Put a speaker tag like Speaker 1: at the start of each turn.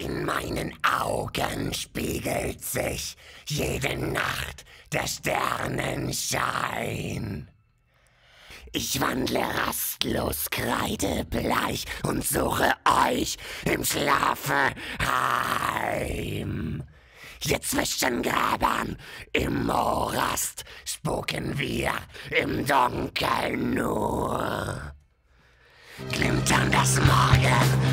Speaker 1: In meinen Augen spiegelt sich jede Nacht der Sternenschein. Ich wandle rastlos, kreidebleich und suche euch im Schlafe heim. Hier zwischen Gräbern im Morast spuken wir im Dunkeln nur. Glimmt an das Morgen,